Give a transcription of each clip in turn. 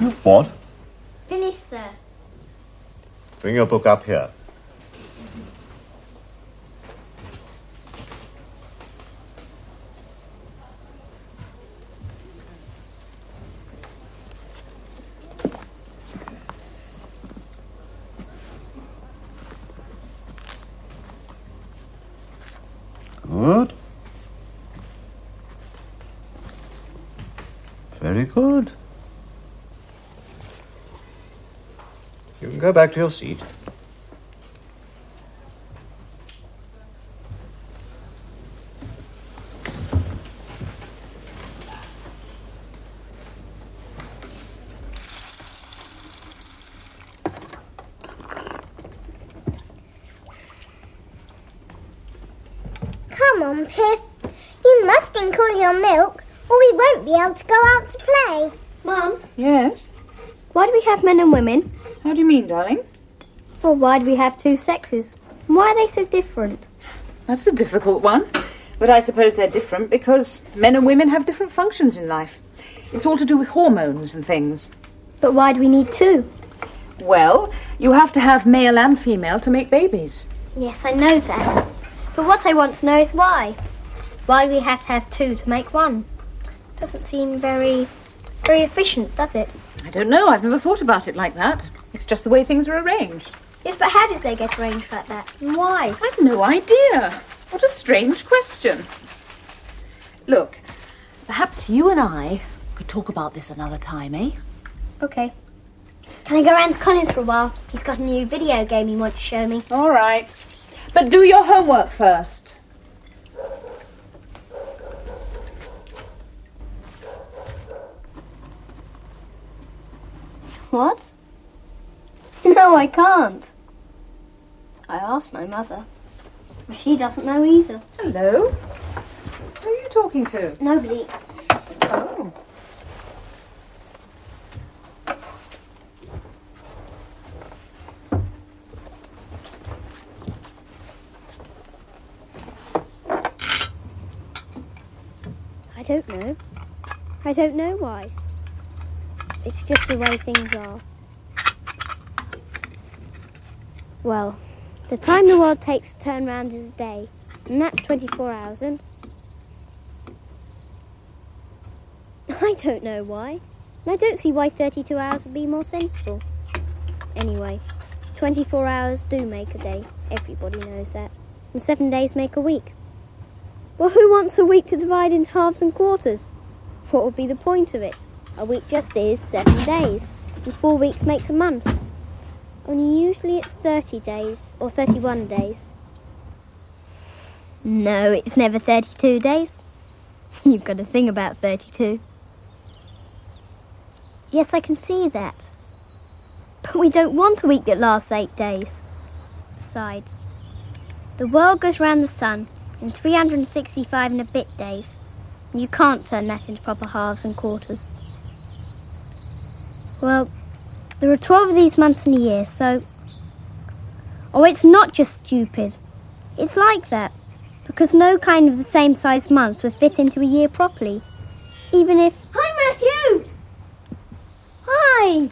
You what? Finished, sir. Bring your book up here. Good. Very good. You can go back to your seat. Come on, Piff. You must drink all your milk, or we won't be able to go out to play. Mum, Yes? Why do we have men and women? How do you mean, darling? Well, why do we have two sexes? Why are they so different? That's a difficult one. But I suppose they're different because men and women have different functions in life. It's all to do with hormones and things. But why do we need two? Well, you have to have male and female to make babies. Yes, I know that. But what I want to know is why. Why do we have to have two to make one? Doesn't seem very, very efficient, does it? I don't know, I've never thought about it like that. It's just the way things are arranged. Yes, but how did they get arranged like that? And why? I've no idea. What a strange question. Look, perhaps you and I could talk about this another time, eh? Okay. Can I go round to Colin's for a while? He's got a new video game he wants to show me. All right. But do your homework first. What? No, I can't. I asked my mother. She doesn't know either. Hello? Who are you talking to? Nobody. Oh. I don't know. I don't know why. It's just the way things are. Well, the time the world takes to turn round is a day, and that's 24 hours, and. I don't know why. I don't see why 32 hours would be more sensible. Anyway, 24 hours do make a day. Everybody knows that. And seven days make a week. Well, who wants a week to divide into halves and quarters? What would be the point of it? A week just is seven days, and four weeks makes a month. Only usually it's 30 days, or 31 days. No, it's never 32 days. You've got a thing about 32. Yes, I can see that. But we don't want a week that lasts eight days. Besides, the world goes round the sun in 365 and a bit days. And you can't turn that into proper halves and quarters. Well, there are 12 of these months in a year, so. Oh, it's not just stupid. It's like that. Because no kind of the same size months would fit into a year properly. Even if. Hi, Matthew! Hi!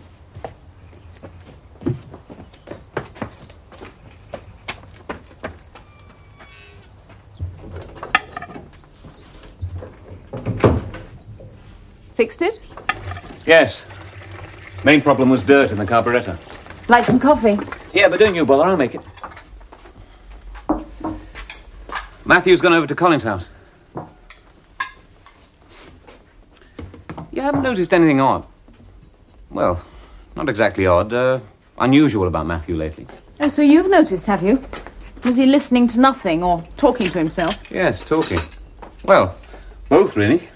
Fixed it? Yes. Main problem was dirt in the carburetor. Like some coffee? Yeah, but don't you bother, I'll make it. Matthew's gone over to Colin's house. You haven't noticed anything odd? Well, not exactly odd, uh, unusual about Matthew lately. Oh, so you've noticed, have you? Was he listening to nothing or talking to himself? Yes, talking. Well, both really.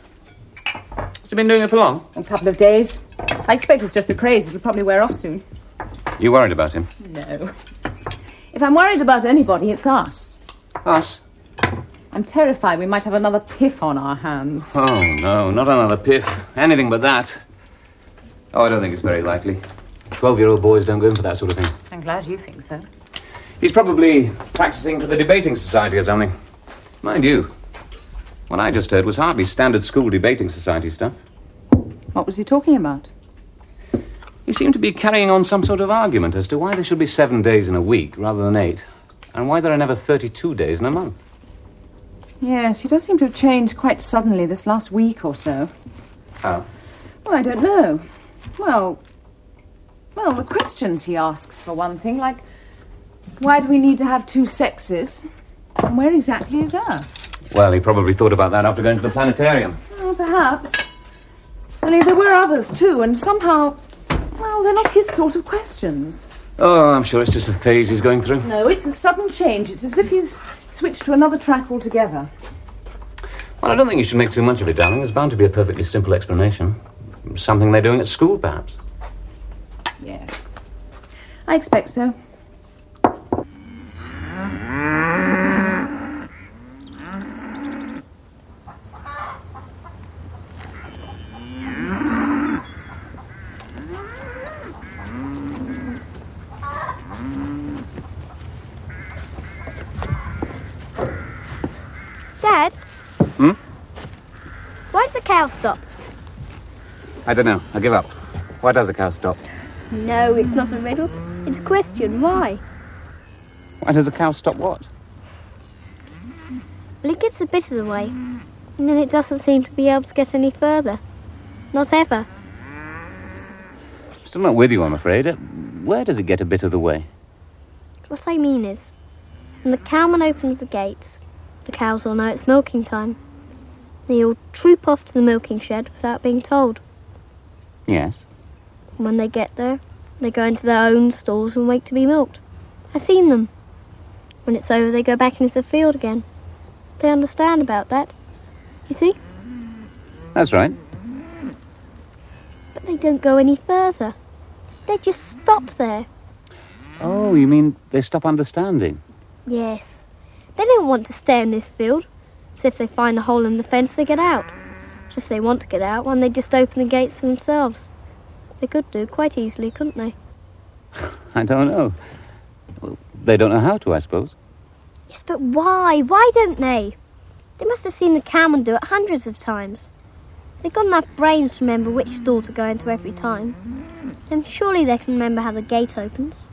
Has he been doing it for long? A couple of days. I expect it's just a craze. It'll probably wear off soon. You worried about him? No. If I'm worried about anybody, it's us. Us? I'm terrified we might have another piff on our hands. Oh, no, not another piff. Anything but that. Oh, I don't think it's very likely. Twelve year old boys don't go in for that sort of thing. I'm glad you think so. He's probably practicing for the debating society or something. Mind you, what I just heard was hardly standard school debating society stuff. What was he talking about? We seem to be carrying on some sort of argument as to why there should be seven days in a week rather than eight, and why there are never 32 days in a month. Yes, he does seem to have changed quite suddenly this last week or so. How? Well, I don't know. Well, well, the questions he asks, for one thing, like, why do we need to have two sexes? And where exactly is Earth? Well, he probably thought about that after going to the planetarium. Well, perhaps. Only there were others too, and somehow, well, they're not his sort of questions. Oh, I'm sure it's just a phase he's going through. No, it's a sudden change. It's as if he's switched to another track altogether. Well, I don't think you should make too much of it, darling. There's bound to be a perfectly simple explanation. Something they're doing at school, perhaps. Yes. I expect so. Dad? Hmm? Why does the cow stop? I don't know. I give up. Why does a cow stop? No, it's not a riddle. It's a question. Why? Why does a cow stop what? Well, it gets a bit of the way, and then it doesn't seem to be able to get any further. Not ever. Still not with you, I'm afraid. Uh, Where does it get a bit of the way? What I mean is, when the cowman opens the gates, the cows all know it's milking time. They all troop off to the milking shed without being told. Yes. When they get there, they go into their own stalls and wait to be milked. I've seen them. When it's over, they go back into the field again. They understand about that. You see? That's right. But they don't go any further. They just stop there. Oh, you mean they stop understanding? Yes. They don't want to stay in this field. So if they find a hole in the fence, they get out. So if they want to get out, one, they just open the gates for themselves. They could do quite easily, couldn't they? I don't know. Well, they don't know how to, I suppose. Yes, but why? Why don't they? They must have seen the cowman do it hundreds of times. They've got enough brains to remember which door to go into every time. And surely they can remember how the gate opens.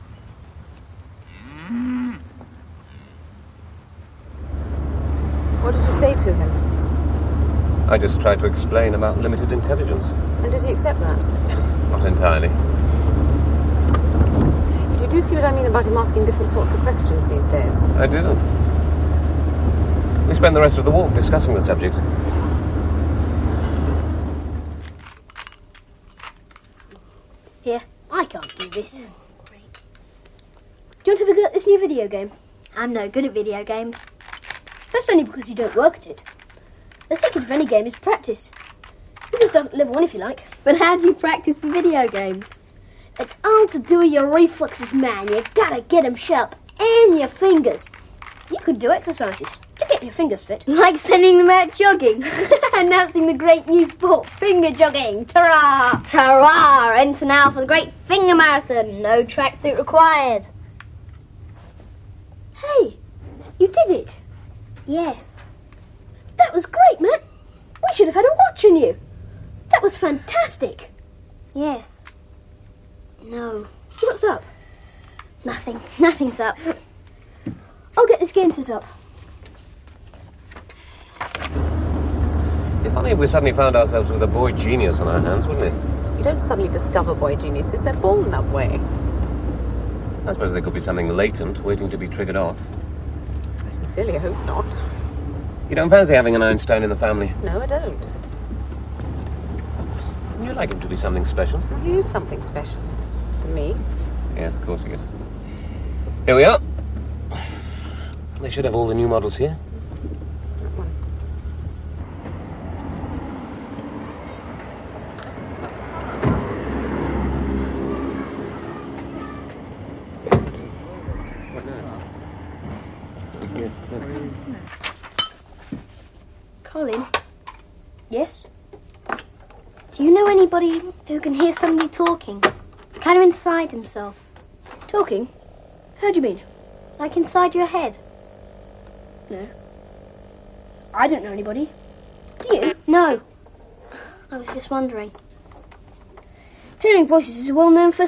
What did you say to him? I just tried to explain about limited intelligence. And did he accept that? Not entirely. But you do see what I mean about him asking different sorts of questions these days. I do. We spent the rest of the walk discussing the subject. Here, I can't do this. Oh, do you want to have a go at this new video game? I'm no good at video games. That's only because you don't work at it. The secret of any game is practice. You can start at level one if you like. But how do you practice for video games? It's all to do with your reflexes, man. You gotta get 'em sharp. And your fingers. You could do exercises to get your fingers fit. Like sending them out jogging, announcing the great new sport, finger jogging. Ta-ra! Ta-ra! Enter now for the great finger marathon. No tracksuit required. Hey, you did it. Yes. That was great, Matt. We should have had a watch on you. That was fantastic. Yes. No. What's up? Nothing. Nothing's up. I'll get this game set up. It'd be funny if we suddenly found ourselves with a boy genius on our hands, wouldn't it? You don't suddenly discover boy geniuses, they're born that way. I suppose there could be something latent waiting to be triggered off. I sincerely hope not. You don't fancy having an Einstein in the family? No, I don't. You'd like him to be something special. He is something special. To me. Yes, of course he is. Here we are. They should have all the new models here. Colin, Yes? do you know anybody who can hear somebody talking? Kind of inside himself. Talking? How do you mean? Like inside your head. No. I don't know anybody. Do you? No. I was just wondering. Hearing voices is well known for